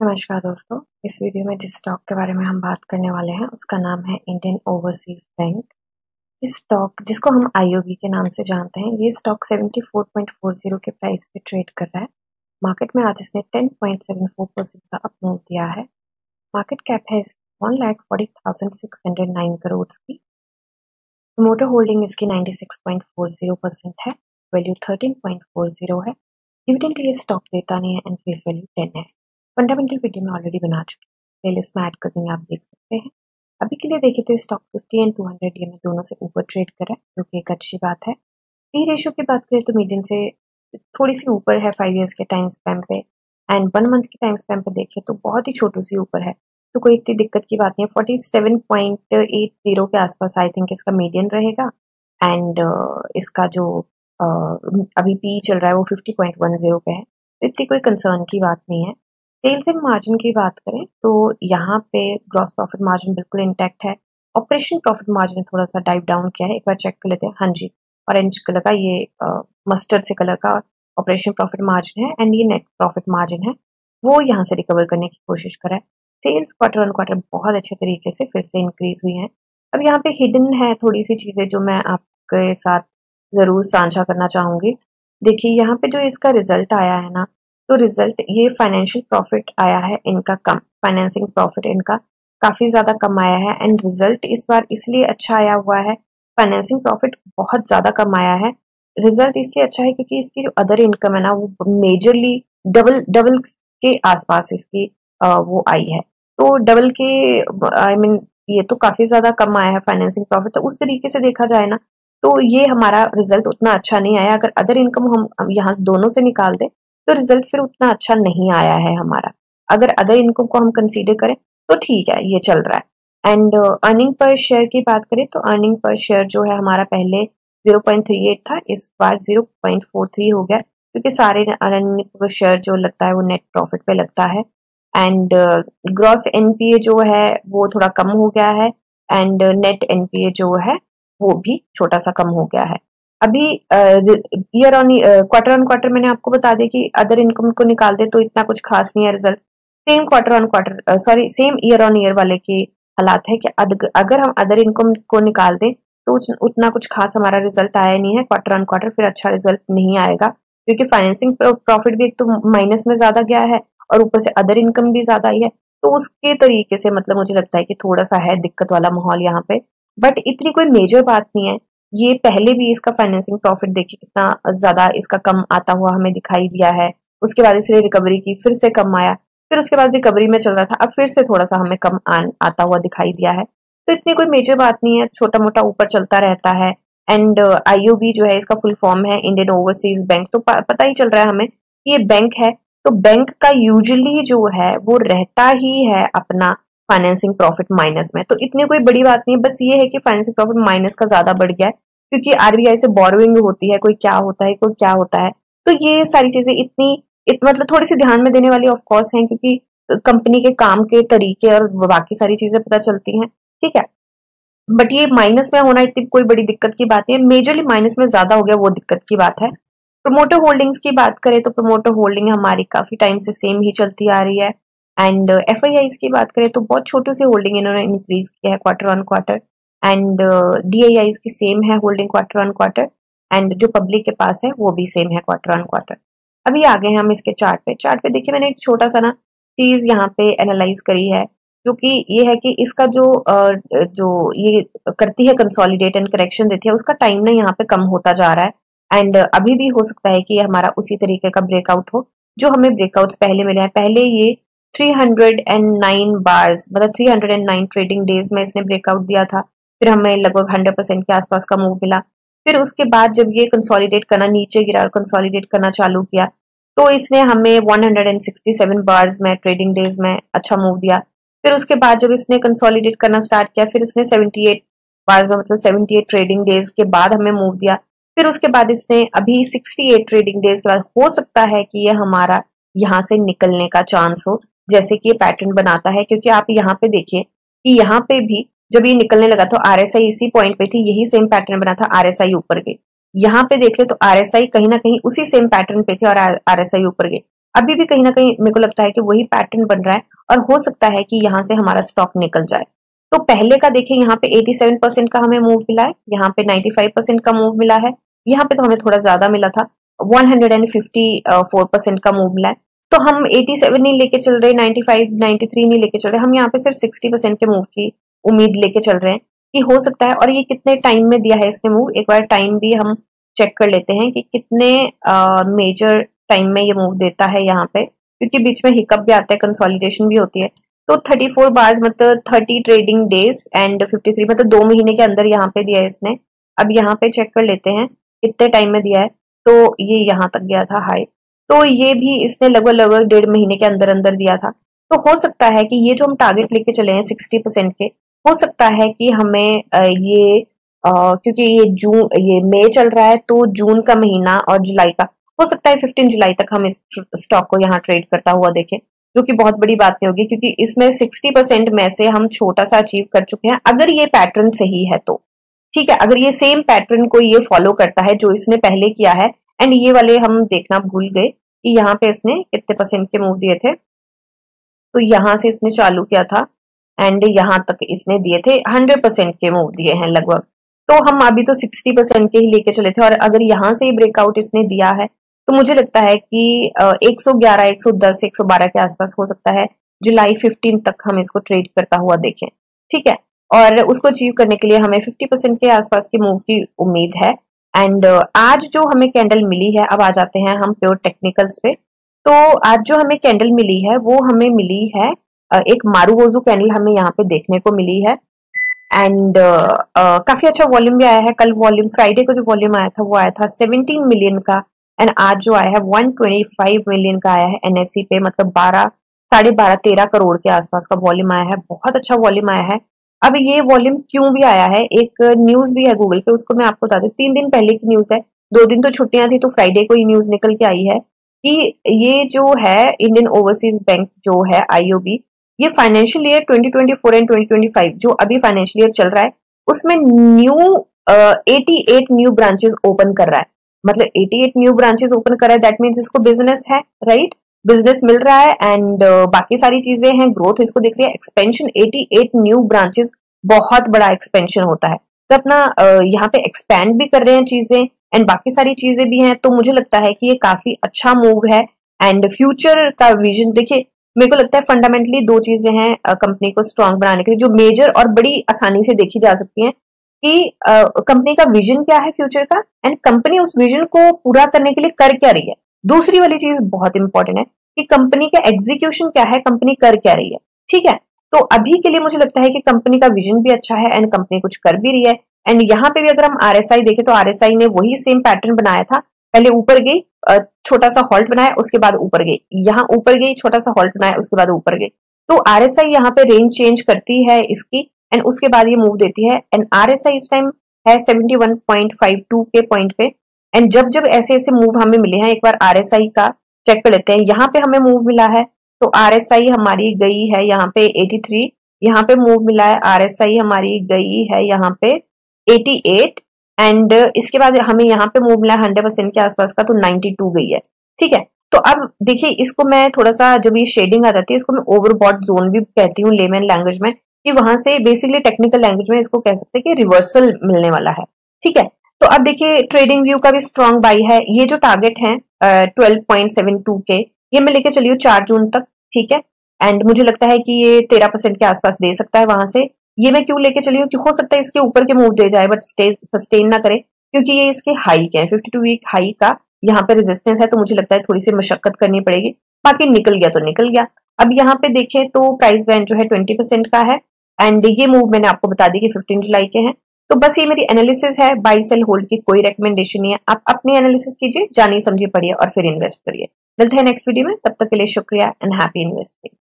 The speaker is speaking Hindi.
नमस्कार दोस्तों। इस वीडियो में जिस स्टॉक के बारे में हम बात करने वाले हैं, उसका नाम है इंडियन ओवरसीज बैंक इस स्टॉक जिसको हम आईओबी के नाम से जानते हैं, ये स्टॉक 74.40 के प्राइस पे ट्रेड कर रहा है। मार्केट में आज इसने 10.74 परसेंट का अप मूव दिया है। मार्केट कैप है इसकी one lakh forty thousand six hundred nine crore की। मोटर होल्डिंग इसकी 96.40 परसेंट है। वैल्यू 13.40 है। डिविडेंड ये स्टॉक देता नहीं है एंड फेस वैल्यू 10 है। फंडामेंटल वीडियो में ऑलरेडी बना चुकी प्लेलिस्ट में ऐड कर दूँगी आप देख सकते हैं। अभी के लिए देखे तो stock fifty and two hundred ये दोनों से ऊपर ट्रेड कर है जो कि एक अच्छी बात है। पी रेशो की बात करें तो मीडियम से थोड़ी सी ऊपर है फाइव ईयर्स के टाइम स्पैम पे। एंड वन मंथ के टाइम स्पैम पे देखें तो बहुत ही छोटू सी ऊपर है। तो कोई इतनी दिक्कत की बात नहीं है। Forty seven point eight zero के आसपास आई थिंक इसका मीडियम रहेगा। एंड uh, इसका जो uh, अभी पी चल रहा है वो फिफ्टी पॉइंट वन ज़ीरो पे है। तो इतनी कोई कंसर्न की बात नहीं है। सेल्स एंड मार्जिन की बात करें तो यहाँ पे ग्रॉस प्रॉफिट मार्जिन बिल्कुल इंटैक्ट है। ऑपरेशन प्रॉफिट मार्जिन थोड़ा सा डाइव डाउन किया है। एक बार चेक कर लेते हैं। हाँ जी ऑरेंज कलर का ये मस्टर्ड से कलर का ऑपरेशन प्रॉफिट मार्जिन है एंड ये नेट प्रॉफिट मार्जिन है। वो यहाँ से रिकवर करने की कोशिश करें सेल्स क्वार्टर ऑन क्वार्टर बहुत अच्छे तरीके से फिर से इंक्रीज हुई हैं। अब यहाँ पे हिडन है थोड़ी सी चीज़ें जो मैं आपके साथ ज़रूर साझा करना चाहूँगी। देखिए, यहाँ पे जो इसका रिज़ल्ट आया है ना तो रिज़ल्ट ये फाइनेंशियल प्रॉफिट आया है इनका कम फाइनेंसिंग प्रॉफिट इनका काफ़ी ज़्यादा कम आया है एंड रिज़ल्ट इस बार इसलिए अच्छा आया हुआ है फाइनेंसिंग प्रॉफिट बहुत ज़्यादा कम आया है। रिज़ल्ट इसलिए अच्छा है क्योंकि इसकी जो अदर इनकम है ना वो मेजरली डबल डबल के आसपास इसकी वो आई है। तो डबल के आई I मीन mean, ये तो काफ़ी ज़्यादा कम आया है फाइनेंसिंग प्रॉफिट तो उस तरीके से देखा जाए ना तो ये हमारा रिज़ल्ट उतना अच्छा नहीं आया। अगर अदर इनकम हम यहाँ दोनों से निकाल दें तो रिज़ल्ट फिर उतना अच्छा नहीं आया है हमारा। अगर अदर इनकम को हम कंसीडर करें तो ठीक है, ये चल रहा है। एंड अर्निंग पर शेयर की बात करें तो अर्निंग पर शेयर जो है हमारा पहले 0.38 था, इस बार 0.43 हो गया, क्योंकि सारे अर्निंग पर शेयर जो लगता है वो नेट प्रॉफिट पे लगता है। एंड ग्रॉस एनपीए जो है वो थोड़ा कम हो गया है एंड नेट एनपीए जो है वो भी छोटा सा कम हो गया है। अभी year on quarter on quarter मैंने आपको बता दिया कि अदर इनकम को निकाल दे तो इतना कुछ खास नहीं है result same quarter on quarter sorry same year on year वाले के हालात है कि अगर हम अदर इनकम को निकाल दें तो उतना कुछ खास हमारा रिज़ल्ट आया नहीं है क्वार्टर ऑन क्वार्टर फिर अच्छा रिज़ल्ट नहीं आएगा। क्योंकि फाइनेंसिंग प्रॉफिट भी एक तो माइनस में ज़्यादा गया है और ऊपर से अदर इनकम भी ज़्यादा आई है। तो उसके तरीके से मतलब मुझे लगता है कि थोड़ा सा है दिक्कत वाला माहौल यहाँ पे। बट इतनी कोई मेजर बात नहीं है। ये पहले भी इसका फाइनेंसिंग प्रॉफिट देखिए कितना ज़्यादा इसका कम आता हुआ हमें दिखाई दिया है। उसके बाद इसने रिकवरी की फिर से कम आया। फिर उसके बाद रिकवरी में चल रहा था अब फिर से थोड़ा सा हमें कम आ, आता हुआ दिखाई दिया है। तो इतनी कोई मेजर बात नहीं है छोटा मोटा ऊपर चलता रहता है। एंड आईओबी uh, जो है इसका फुल फॉर्म है इंडियन ओवरसीज बैंक तो पता ही चल रहा है हमें कि ये बैंक है। तो बैंक का यूजली जो है वो रहता ही है अपना फाइनेंसिंग प्रॉफिट माइनस में। तो इतनी कोई बड़ी बात नहीं है बस ये है कि फाइनेंसिंग प्रॉफिट माइनस का ज़्यादा बढ़ गया है क्योंकि आरबीआई से बोरोइंग होती है कोई क्या होता है कोई क्या होता है। तो ये सारी चीज़ें इतनी इत, मतलब थोड़ी सी ध्यान में देने वाली ऑफकोर्स है क्योंकि कंपनी के काम के तरीके और बाकी सारी चीज़ें पता चलती हैं। ठीक है? बट ये माइनस में होना इतनी कोई बड़ी दिक्कत की बात नहीं है। मेजरली माइनस में ज़्यादा हो गया वो दिक्कत की बात है। प्रोमोटर होल्डिंग्स की बात करें तो प्रोमोटर होल्डिंग हमारी काफ़ी टाइम से सेम ही चलती आ रही है। एंड एफ़ आई आईज की बात करें तो बहुत छोटी सी होल्डिंग इन्होंने इंक्रीज किया है quarter on quarter and D I I की सेम है holding quarter on quarter and जो पब्लिक के पास है वो भी सेम है क्वार्टर ऑन क्वार्टर अभी आगे हैं हम इसके चार्ट पे. चार्ट पे देखिए मैंने एक छोटा सा ना चीज़ यहाँ पे एनालाइज करी है, जो कि ये है कि इसका जो जो ये करती है कंसोलिडेट एंड करेक्शन देती है, उसका टाइम ना यहाँ पे कम होता जा रहा है. एंड अभी भी हो सकता है कि हमारा उसी तरीके का ब्रेकआउट हो, जो हमें ब्रेकआउट्स पहले मिले हैं. पहले ये 309 बार्स मतलब 309 ट्रेडिंग डेज़ में इसने ब्रेकआउट दिया था। फिर हमें लगभग हंड्रेड परसेंट के आसपास का मूव मिला। फिर उसके बाद जब ये कंसोलिडेट करना नीचे गिरा और कंसोलिडेट करना चालू किया तो इसने हमें 167 बार्स में ट्रेडिंग डेज़ में अच्छा मूव दिया। फिर उसके बाद जब इसने कंसोलिडेट करना स्टार्ट किया, फिर इसने 78 बार्स में मतलब 78 ट्रेडिंग डेज़ के बाद हमें मूव दिया। फिर उसके बाद इसने अभी 68 ट्रेडिंग डेज़ के बाद, हो सकता है कि ये हमारा यहाँ से निकलने का चांस हो, जैसे कि ये पैटर्न बनाता है, क्योंकि आप यहाँ पे देखिए कि यहाँ पे भी जब ये निकलने लगा तो RSI इसी पॉइंट पे थी, यही सेम पैटर्न बना था आरएसआई ऊपर गए यहाँ पे देख ले तो आरएसआई कहीं ना कहीं उसी सेम पैटर्न पे थे और आरएसआई ऊपर गए अभी भी कहीं ना कहीं मेरे को लगता है कि वही पैटर्न बन रहा है और हो सकता है कि यहाँ से हमारा स्टॉक निकल जाए। तो पहले का देखें यहाँ पे 87 परसेंट का हमें मूव मिला है, यहाँ पे 95 परसेंट का मूव मिला है। यहाँ पे तो हमें थोड़ा ज़्यादा मिला था 154 परसेंट का मूव मिला है। तो हम 87 नहीं लेके चल रहे 95 93 नहीं लेके चल रहे, हम यहाँ पे सिर्फ़ 60 परसेंट के मूव की उम्मीद लेके चल रहे हैं कि हो सकता है, और ये कितने टाइम में दिया है इसने मूव एक बार टाइम भी हम चेक कर लेते हैं कि कितने मेजर टाइम में ये मूव देता है यहाँ पे, क्योंकि बीच में हिकअप भी आता है कंसोलिडेशन भी होती है। तो 34 बार्स मतलब 30 ट्रेडिंग डेज़ एंड 53 मतलब दो महीने के अंदर यहाँ पे दिया है इसने। अब यहाँ पे चेक कर लेते हैं कितने टाइम में दिया है। तो ये यहाँ तक गया था हाई तो ये भी इसने लगभग लगभग डेढ़ महीने के अंदर अंदर दिया था। तो हो सकता है कि ये जो हम टारगेट लेके चले हैं सिक्सटी परसेंट के, हो सकता है कि हमें ये क्योंकि ये जून, ये मई चल रहा है तो जून का महीना और जुलाई का, हो सकता है फिफ्टीन जुलाई तक हम इस स्टॉक को यहाँ ट्रेड करता हुआ देखें, जो कि बहुत बड़ी बात नहीं होगी, क्योंकि इसमें सिक्सटी परसेंट में से हम छोटा सा अचीव कर चुके हैं, अगर ये पैटर्न सही है तो। ठीक है, अगर ये सेम पैटर्न को ये फॉलो करता है, जो इसने पहले किया है एंड ये वाले हम देखना भूल गए कि यहाँ पे इसने कितने परसेंट के मूव दिए थे। तो यहाँ से इसने चालू किया था एंड यहाँ तक इसने दिए थे हंड्रेड परसेंट के मूव दिए हैं लगभग। तो हम अभी तो सिक्सटी परसेंट के ही लेके चले थे और अगर यहाँ से ब्रेकआउट इसने दिया है तो मुझे लगता है कि एक सौ ग्यारह, एक सौ दस, एक सौ बारह के आसपास हो सकता है। जुलाई फिफ्टीन तक हम इसको ट्रेड करता हुआ देखें। ठीक है? और उसको अचीव करने के लिए हमें फिफ्टी परसेंट के आसपास की मूव की उम्मीद है। एंड आज जो हमें कैंडल मिली है अब आ जाते हैं हम प्योर टेक्निकल्स पे। तो आज जो हमें कैंडल मिली है वो हमें मिली है एक मारूवोजू कैंडल हमें यहाँ पे देखने को मिली है। एंड uh, uh, काफ़ी अच्छा वॉल्यूम भी आया है। कल वॉल्यूम फ्राइडे को जो वॉल्यूम आया था वो आया था 17 मिलियन का। एंड आज जो आया है 125 मिलियन का आया है एनएससी पे मतलब बारह साढ़े बारह तेरह करोड़ के आसपास का वॉल्यूम आया है। बहुत अच्छा वॉल्यूम आया है। अब ये वॉल्यूम क्यों भी आया है? एक न्यूज़ भी है गूगल पे, उसको मैं आपको बता दू। तीन दिन पहले की न्यूज़ है, दो दिन तो छुट्टियाँ थी तो फ्राइडे को ये न्यूज़ निकल के आई है कि ये जो है इंडियन ओवरसीज बैंक जो है आईओबी ये फाइनेंशियल ईयर 2024 एंड 2025 जो अभी फाइनेंशियल ईयर चल रहा है, उसमें new eighty eight new branches open कर रहा है। मतलब 88 न्यू ब्रांचेस ओपन कर रहा है दैट मीन्स इसको बिज़नेस है राइट बिज़नेस मिल रहा है एंड uh, बाकी सारी चीज़ें हैं ग्रोथ इसको देख रही है एक्सपेंशन 88 न्यू ब्रांचेस बहुत बड़ा एक्सपेंशन होता है। तो अपना uh, यहाँ पे एक्सपैंड भी कर रहे हैं चीज़ें एंड बाकी सारी चीज़ें भी हैं तो मुझे लगता है कि ये काफ़ी अच्छा मूव है एंड फ्यूचर का विजन देखिए मेरे को लगता है फंडामेंटली दो चीज़ें हैं कंपनी को स्ट्रांग बनाने के लिए जो मेजर और बड़ी आसानी से देखी जा सकती हैं कि कंपनी का विजन क्या है फ्यूचर का एंड कंपनी उस विजन को पूरा करने के लिए कर क्या रही है। दूसरी वाली चीज़ बहुत इंपॉर्टेंट है कि कंपनी का एग्जीक्यूशन क्या है कंपनी कर क्या रही है, ठीक है? तो अभी के लिए मुझे लगता है कि कंपनी का विजन भी अच्छा है एंड कंपनी कुछ कर भी रही है। एंड यहाँ पे भी अगर हम आरएसआई देखें तो आरएसआई ने वही सेम पैटर्न बनाया था। पहले ऊपर गई छोटा सा हॉल्ट बनाया, उसके बाद ऊपर गई। यहाँ ऊपर गई, छोटा सा हॉल्ट बनाया, उसके बाद ऊपर गई। तो आर एस आई यहाँ पे रेंज चेंज करती है इसकी एंड उसके बाद ये मूव देती है। एंड आर एस आई इस टाइम है seventy one point five two के पॉइंट पे। एंड जब जब ऐसे ऐसे मूव हमें मिले हैं, एक बार आर एस आई का चेक कर लेते हैं, यहाँ पे हमें मूव मिला है तो आर एस आई हमारी गई है यहाँ पे एटी थ्री यहाँ पे मूव मिला है आर एस आई हमारी गई है यहाँ पे एटी एट एंड इसके बाद हमें यहाँ पे मूव मिला है हंड्रेड परसेंट के आसपास का तो नाइनटी टू गई है, ठीक है? तो अब देखिए, इसको मैं थोड़ा सा जब ये शेडिंग आ जाती है, इसको मैं ओवरबॉट जोन भी कहती हूँ लेमन लैंग्वेज में, कि वहाँ से बेसिकली टेक्निकल लैंग्वेज में इसको कह सकते हैं कि रिवर्सल मिलने वाला है, ठीक है? तो अब देखिए ट्रेडिंग व्यू का भी स्ट्रॉन्ग बाई है। ये जो टारगेट है ट्वेल्व पॉइंट सेवन टू के, ये मैं लेके चली हूँ चार जून तक, ठीक है? एंड मुझे लगता है कि ये तेरह परसेंट के आसपास दे सकता है वहाँ से। ये मैं क्यों लेके चली हूँ? कि हो सकता है इसके ऊपर के मूव दे जाए बट सस्टेन ना करे, क्योंकि ये इसके हाई के हैं। फिफ्टी टू वीक हाई का यहाँ पे रेजिस्टेंस है तो मुझे लगता है थोड़ी सी मशक्कत करनी पड़ेगी। बाकी निकल गया तो निकल गया। अब यहाँ पे देखें तो प्राइस बैंड जो है ट्वेंटी परसेंट का है। एंड ये मूव मैंने आपको बता दी कि फिफ्टीन जुलाई के हैं। तो बस ये मेरी एनालिसिस है बाई सेल होल्ड की कोई रिकमेंडेशन नहीं है। आप अपनी एनालिसिस कीजिए, जानिए, समझिए, पढ़िए और फिर इन्वेस्ट करिए। मिलते हैं नेक्स्ट वीडियो में, तब तक के लिए शुक्रिया एंड हैप्पी इन्वेस्टिंग